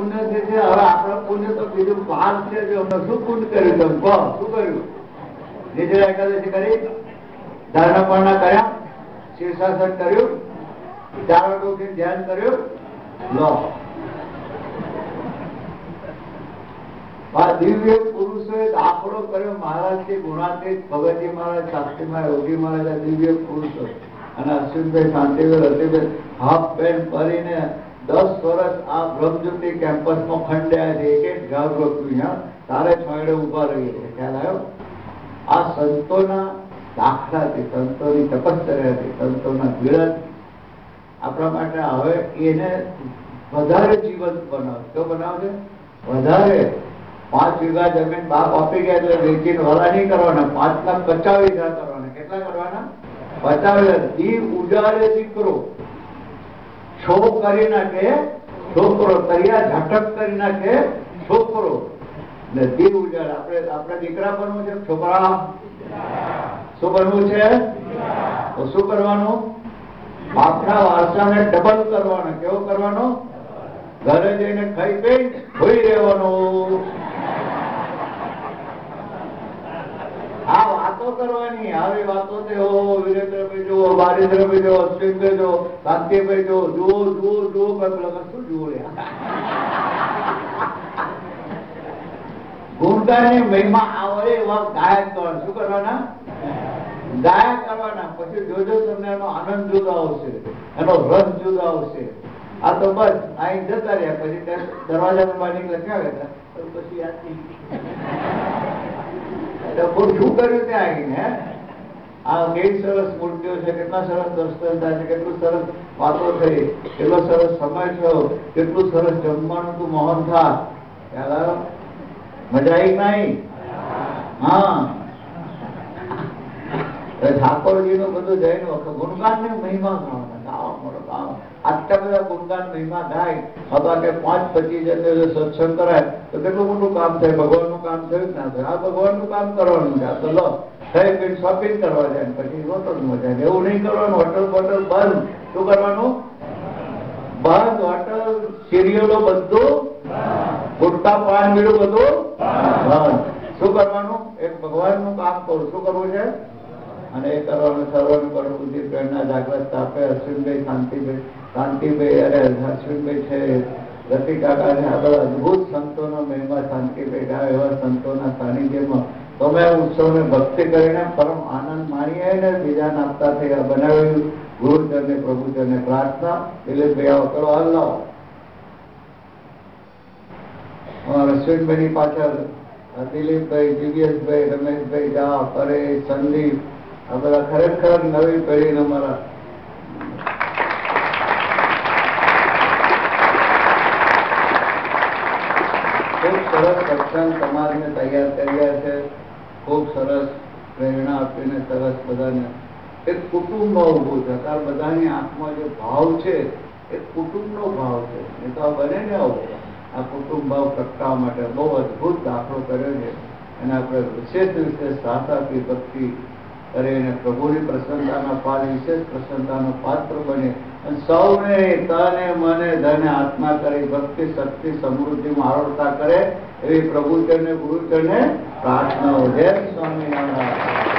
પુણ્યથી છે હવે આપણા પુણ્ય તો બીજું પાર છે અમે શું પુણ્ય કર્યું તમે કહો, શું કર્યું? નિર્જળા એકાદશી કરી ધારણાપણા કર્યા, શીર્ષાસન કર્યું, ચાર ધ્યાન કર્યું, લો. દિવ્ય પુરુષોએ દાખલો કર્યો, મહારાજથી ગુણાતીત ભગતજી મહારાજ શાસ્ત્રીમાં યોગી મહારાજ દિવ્ય પુરુષો. અને અશ્વિનભાઈ શાંતિભાઈ રતિભાઈ હાફ પેન્ટ પહેરીને દસ વર્ષ આ બ્રહ્મજ્યોતિ કેમ્પસમાં ખંડ્યા છે. એક એક ઘર રોપ્યું તારે છોડે ઊભા રહીએ છે. ખ્યાલ આવ્યો? આ સંતોના દાખલાથી, સંતોની તપશ્ચર્યાથી, સંતોના પીડા આપણા માટે હવે એને વધારે જીવંત બનાવ. કયો બનાવશે વધારે. પાંચ વીઘા જમીન બાપ આપી ગયા એટલે વેચીને વાલા નહીં કરવાના. પાંચ લાખ પચાવી કરવાના. કેટલા કરવાના? પચાવી દીવ ઉજાડે દીકરો છો કરી નાખે, છોકરો તરિયા ઝાટક કરી નાખે, છોકરો. ને દીવ ઉજાડ આપણે આપણે દીકરા બનવું છે છોકરા? શું બનવું છે શું કરવાનું? બાપના વારસાને ડબલ કરવાનો. કેવો કરવાનો? ઘરે જઈને ખાઈ પી હોઈ રહેવાનું આ વાતો કરવાની. આવી વાતો છે ઓ વિરેન્દ્રભાઈ જુઓ બારેન્દ્રભાઈ જુઓ અશ્વિનભાઈ જુઓ કાંતિભાઈ જુઓ જુઓ જુઓ જુઓ કઈ શું જુઓ ગુણગાનની મહિમા આવે એવા ગાયક કરવાના. શું કરવાના? ગાયક કરવાના. પછી જોજો તમને એનો આનંદ જુદો આવશે એનો રસ જુદો આવશે. આ તો બસ અહીં જતા રહ્યા. પછી દરવાજા બહાર નીકળે ક્યાં ગયા પછી યાદ એટલે શું કર્યું ત્યાં આવીને? આ કેવી સરસ મૂર્તિઓ છે કેટલા સરસ દર્શન થાય છે કેટલું સરસ વાતો થઈ કેટલો સરસ સમય થયો કેટલું સરસ જમવાનું તું મોહન થા ખ્યાલ આવ્યો મજા આવી કે નહીં હા ઠાકોરજી નું બધું જઈને વખત ગુણગાન ને મહિમા ગાવાના ગાવા મોડો ગાવા આટલા બધા ગુણગાન મહિમા ગાય અથવા કે પાંચ પચીસ જણ જો સત્સંગ કરાય તો કેટલું મોટું કામ થાય ભગવાનનું કામ થયું કે ના થયું આ ભગવાનનું કામ કરવાનું છે આ તો લો પીને શોપિંગ કરવા જાય પછી હોટલમાં જાય એવું નહીં કરવાનું, હોટલ બોટલ બંધ. શું કરવાનું? બંધ. હોટલ સિરિયલો બધું ગુટકા, પાન મીડું બધું બંધ. શું કરવાનું? એક ભગવાનનું કામ કરું. શું કરવું છે? અને એ કરવાનું, સર્વનું કરવું બુદ્ધિ, પ્રેરણા, જાગ્રત, આપે, અશ્વિનભાઈ, શાંતિભાઈ શાંતિભાઈ, અરે, અશ્વિનભાઈ છે રતિ કાકા છે આ અદભુત સંતોનો મહિમા, શાંતિભાઈ ગાય એવા સંતોના સાનિધ્યમાં તમે ઉત્સવને ભક્તિ કરીને પરમ આનંદ માણીએ ને બીજાને આપતા થયા બનાવ્યું ગુરુજનને, પ્રભુજનને પ્રાર્થના. એટલે આવો કરો, હાલ લાવો. પાછળ દિલીપભાઈ, દિવ્યેશભાઈ, રમેશભાઈ, જા, પરેશ, સંદીપ, આ બધા ખરેખર નવી પેઢીને અમારા ખૂબ સરસ સત્સંગ સમાજને તૈયાર કર્યા છે. ખૂબ સરસ પ્રેરણા આપીને સરસ બધાને. એક કુટુંબ ઉભું છે. કારણ બધાની આંખમાં જે ભાવ છે, એ કુટુંબનો ભાવ છે. એ તો આ બને ને આવું. આ કુટુંબ ભાવ પ્રગટાવવા માટે બહુ અદભુત દાખલો કર્યો છે. અને આપણે વિશેષ રીતે સાથ આપી ભક્તિ કરીને પ્રભુની પ્રસન્નતાના પાદ, વિશેષ પ્રસન્નતાનો પાત્ર બને. અને સૌને તને મને ધને, આત્મા કરી, ભક્તિ, શક્તિ સમૃદ્ધિમાં આરોળતા કરે એવી પ્રભુ તેને ગુરુ તેને પ્રાર્થનાઓ જય સ્વામિનારાયણ.